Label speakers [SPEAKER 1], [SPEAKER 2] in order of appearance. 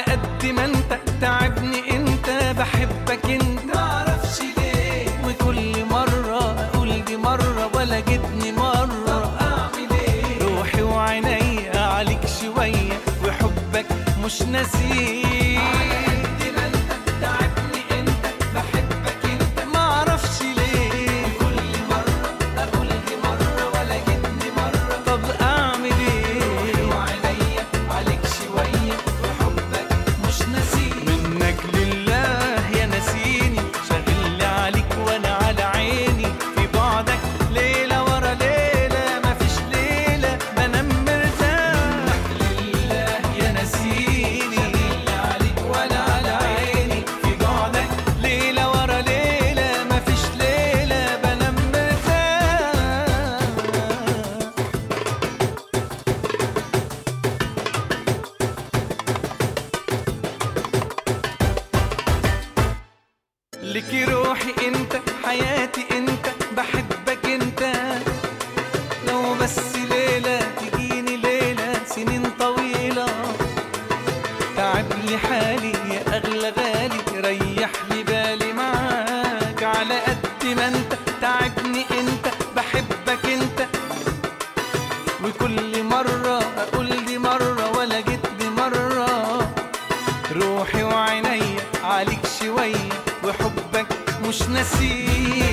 [SPEAKER 1] على قد ما انت تعبني انت بحبك انت. معرفش ليه. وكل مرة أقول دي مرة ولا جتني مرة. اعمل إيه؟ روحي وعينيا عليك شوية وحبك مش ناسيه روحي انت حياتي انت بحبك انت. لو بس ليلة تجيني ليلة سنين طويلة. تعب لي حالي يا أغلى غالي ريح لي بالي معاك. على قد ما انت تعبني انت بحبك انت. وكل مرة Komuś nesi